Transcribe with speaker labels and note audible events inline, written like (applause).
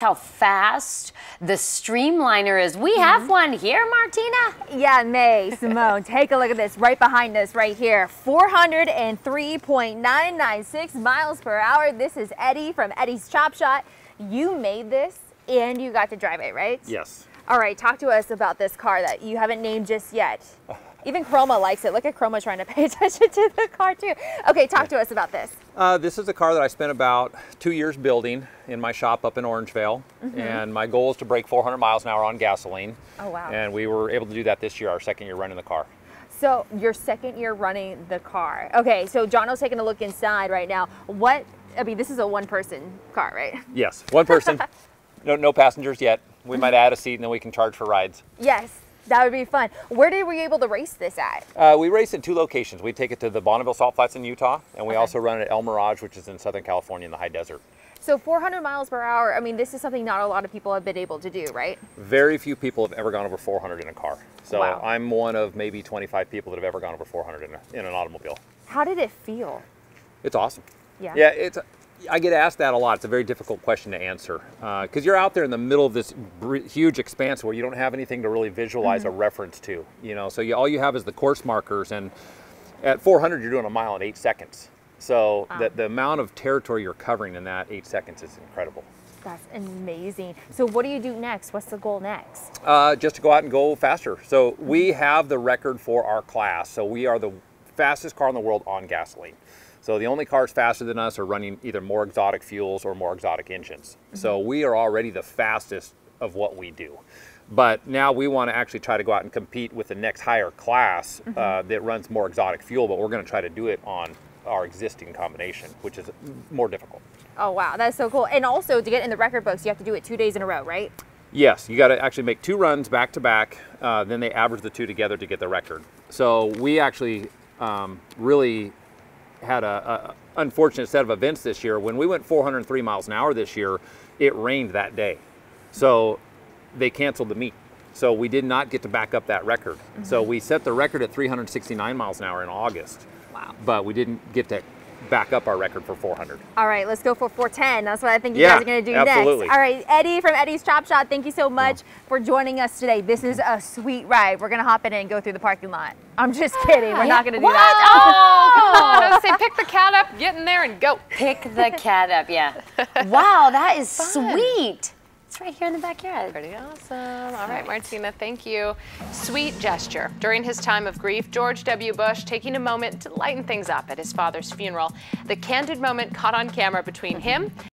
Speaker 1: how fast the Streamliner is. We have mm-hmm. one here, Martina.
Speaker 2: Yeah, May, Simone, take a look at this right behind us right here. 403.996 miles per hour. This is Eddie from Eddie's Chop Shop. You made this and you got to drive it, right?
Speaker 3: Yes.
Speaker 2: All right, talk to us about this car that you haven't named just yet. Even Chroma likes it. Look at Chroma trying to pay (laughs) attention to the car too. Okay, talk to us about this.
Speaker 3: Uh, this is a car that I spent about two years building in my shop up in Orangevale. Mm -hmm. And my goal is to break 400 miles an hour on gasoline.
Speaker 2: Oh, wow.
Speaker 3: And we were able to do that this year, our second year running the car.
Speaker 2: So your second year running the car. Okay, so Jono's taking a look inside right now. What, I mean, this is a one person car, right?
Speaker 3: Yes, one person. (laughs) no, no passengers yet. We might add a seat and then we can charge for rides.
Speaker 2: Yes. That would be fun. Where did we able to race this at?
Speaker 3: Uh, we race in two locations. We take it to the Bonneville Salt Flats in Utah, and we okay. also run it at El Mirage, which is in Southern California in the high desert.
Speaker 2: So 400 miles per hour, I mean, this is something not a lot of people have been able to do, right?
Speaker 3: Very few people have ever gone over 400 in a car. So wow. I'm one of maybe 25 people that have ever gone over 400 in, a, in an automobile.
Speaker 2: How did it feel?
Speaker 3: It's awesome.
Speaker 2: Yeah.
Speaker 3: Yeah, it's I get asked that a lot. It's a very difficult question to answer because uh, you're out there in the middle of this huge expanse where you don't have anything to really visualize mm -hmm. a reference to. You know, so you, all you have is the course markers, and at 400 you're doing a mile in eight seconds. So wow. the, the amount of territory you're covering in that eight seconds is incredible.
Speaker 2: That's amazing. So what do you do next? What's the goal next?
Speaker 3: Uh, just to go out and go faster. So we have the record for our class. So we are the fastest car in the world on gasoline. So the only cars faster than us are running either more exotic fuels or more exotic engines. Mm -hmm. So we are already the fastest of what we do. But now we want to actually try to go out and compete with the next higher class mm -hmm. uh, that runs more exotic fuel, but we're going to try to do it on our existing combination, which is more difficult.
Speaker 2: Oh, wow. That's so cool. And also to get in the record books, you have to do it two days in a row, right?
Speaker 3: Yes, you got to actually make two runs back to back. Uh, then they average the two together to get the record. So we actually um, really had a, a, unfortunate set of events this year. When we went 403 miles an hour this year, it rained that day. So they canceled the meet. So we did not get to back up that record. Mm -hmm. So mm-hmm. we set the record at 369 miles an hour in August.
Speaker 2: Wow.
Speaker 3: But we didn't get to back up our record for 400.
Speaker 2: All right, let's go for 410. That's what I think you
Speaker 3: yeah,
Speaker 2: guys are going to do
Speaker 3: absolutely.
Speaker 2: next. All right, Eddie from Eddie's Chop Shop, thank you so much for joining us today. This is a sweet ride. We're going to hop in and go through the parking lot. I'm just (gasps) kidding. We're not going to do
Speaker 4: what?
Speaker 2: that.
Speaker 4: Oh, (laughs) come on. I was say pick the cat up, get in there, and go.
Speaker 1: Pick the cat up, yeah. (laughs) wow, that is Fun. sweet. It's right here in the backyard.
Speaker 4: Pretty awesome. All right, Martina, thank you. Sweet gesture. During his time of grief, George W. Bush taking a moment to lighten things up at his father's funeral. The candid moment caught on camera between him